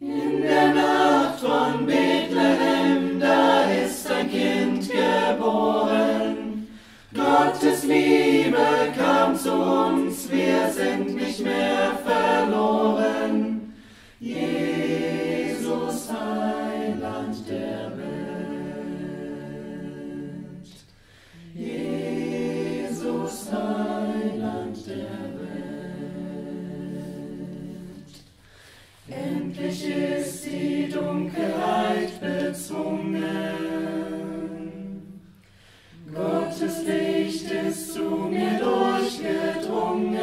In der Nacht von Bethlehem, da ist ein Kind geboren. Gottes Liebe kam zu uns, wir sind nicht mehr Endlich ist die Dunkelheit bezwungen. Gottes Licht ist zu mir durchgedrungen.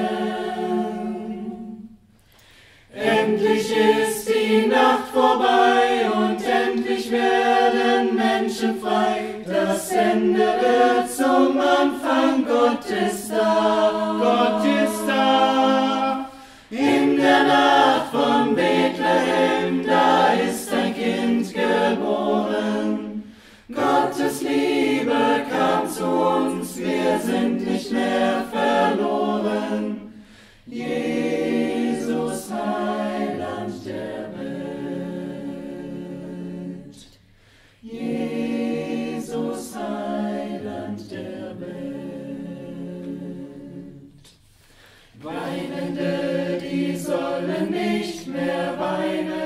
Endlich ist die Nacht vorbei und endlich werden Menschen frei. Das Ende wird zum Anfang. Gott ist da, Gott Gottes Liebe kam zu uns, wir sind nicht mehr verloren. Jesus, Heiland der Welt. Jesus, Heiland der Welt. Weinende, die sollen nicht mehr weinen.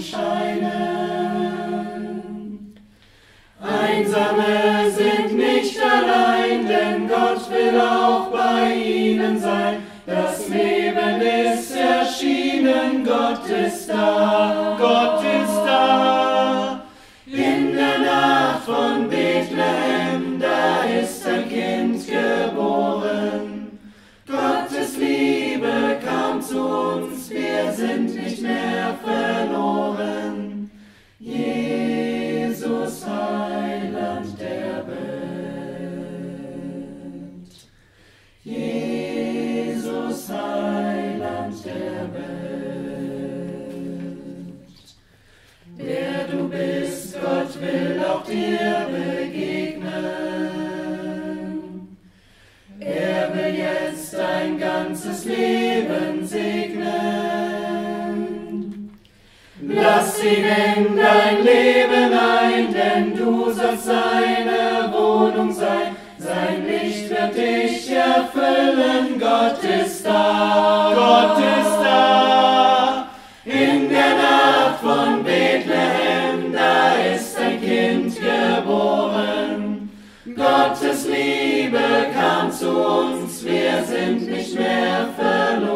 Scheinen. Einsame sind nicht allein, denn Gott will auch bei ihnen sein. Das Leben ist erschienen, Gott ist da, Gott ist da. Auch dir begegnen. Er will jetzt dein ganzes Leben segnen. Lass ihn in dein Leben ein, denn du sollst seine Wohnung sein. Sein Licht wird dich erfüllen. Gott ist Gottes Liebe kam zu uns, wir sind nicht mehr verloren.